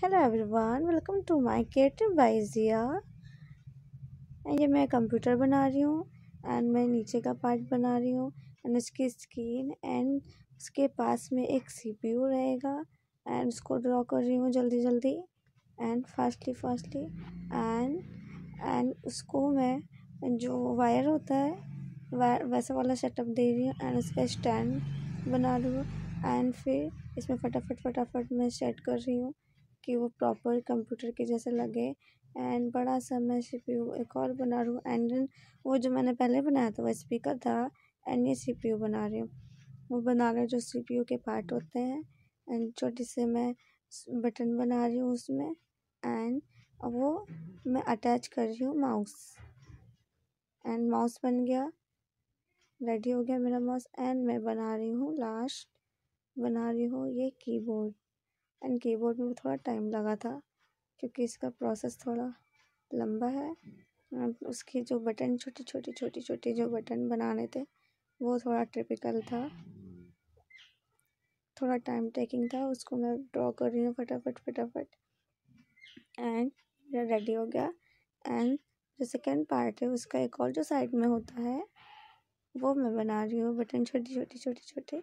Hello everyone welcome to my creative बाइजिया ये मैं computer बना रही हूँ एंड मैं नीचे का पार्ट बना रही हूँ एंड इसकी स्क्रीन एंड उसके पास में एक सीपीयू रहेगा एंड उसको ड्रॉ कर रही हूँ जल्दी जल्दी and fastly fastly and and उसको मैं जो वायर होता है वायर वैसा वाला सेटअप दे रही हूँ एंड उसका स्टैंड बना रही हूँ एंड फिर इसमें फटाफट फटाफट मैं सेट कर रही हूँ कि वो प्रॉपर कंप्यूटर के जैसे लगे। एंड बड़ा सा मैं सी पी यू एक और बना रही हूँ। एंड वो जो मैंने पहले बनाया था, वो स्पीकर था। एंड ये सी पी यू बना रही हूँ। वो बना रहे जो सी पी यू के पार्ट होते हैं। एंड छोटी से मैं बटन बना रही हूँ उसमें। एंड वो मैं अटैच कर रही हूँ माउस एंड माउस बन गया। रेडी हो गया मेरा माउस एंड मैं बना रही हूँ लास्ट बना रही हूँ ये कीबोर्ड एंड कीबोर्ड में थोड़ा टाइम लगा था, क्योंकि इसका प्रोसेस थोड़ा लंबा है। उसके जो बटन, छोटी, छोटे छोटे छोटे जो बटन बनाने थे, वो थोड़ा ट्रिपिकल था। थोड़ा टाइम टेकिंग था, उसको मैं ड्रॉ कर रही हूँ फटाफट फटाफट। एंड मेरा रेडी हो गया। एंड जो सेकेंड पार्ट है, उसका एक और जो साइड में होता है, वो मैं बना रही हूँ। बटन छोटी छोटी, छोटे छोटे।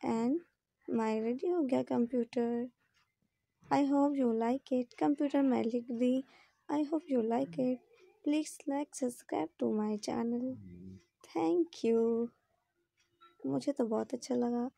एंड माई रेडी हो गया computer I hope you like it. Computer Malik D. I hope you like it. Please like, subscribe to my channel. Thank you. मुझे तो बहुत अच्छा लगा